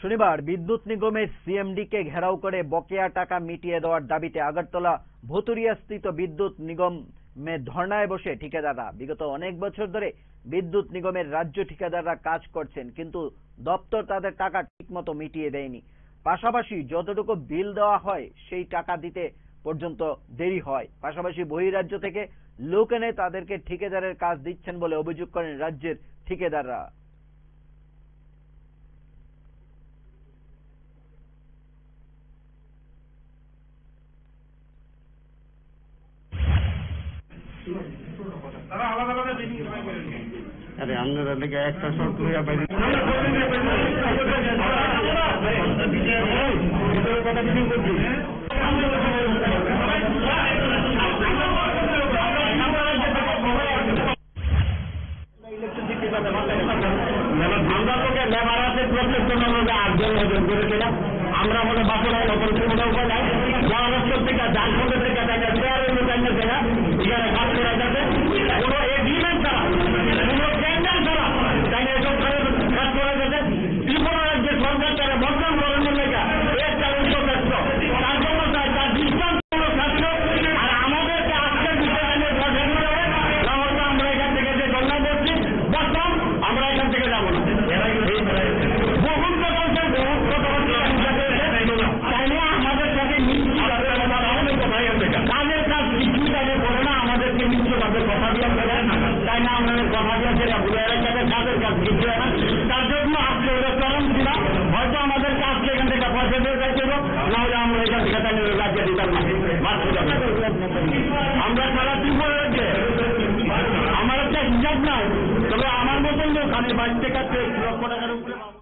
শনিবার বিদ্যুৎ নিগমের সিএমডিকে ঘেরাও করে বকেয়া টাকা মিটিয়ে দেওয়ার দাবিতে আগরতলা ভুতুরিয়াস্থিত বিদ্যুৎ নিগমে ধর্নায় বসে ঠিকাদাররা। বিগত অনেক বছর ধরে বিদ্যুৎ নিগমের রাজ্য ঠিকাদাররা কাজ করছেন, কিন্তু দপ্তর তাদের টাকা ঠিকমতো মিটিয়ে দেয়নি। পাশাপাশি যতটুকু বিল দেওয়া হয়, সেই টাকা দিতে পর্যন্ত দেরি হয়। পাশাপাশি বহিরাজ্য থেকে লোক এনে তাদেরকে ঠিকাদারের কাজ দিচ্ছেন বলে অভিযোগ করেন রাজ্যের ঠিকাদাররা। আরে আপনারা লেগে একটা শর্ত লইয়া বাইরে কথা মিটিং করছি আমরা মনে বাসনা নতুন কোনো উপায় নাই তাদের কথা দিয়ে ফেলে না তাই না আমাদের কথা দিয়ে ফেরা বুঝে তাদের কাছে কাজ কিছু না তার জন্য আজকে ওদের চরম ছিল। হয়তো আমাদের কাজকে এখান থেকে পয়সা দিয়ে যাইতে নাহলে আমরা এখান থেকে তাই রাজ্যে দিতাম না আমরা সারা কি রাজ্যে। আমার একটা হিসাব নাই। তবে আমার মতন লোক আমি বাড়িতে কাছে লক্ষ টাকার উপরে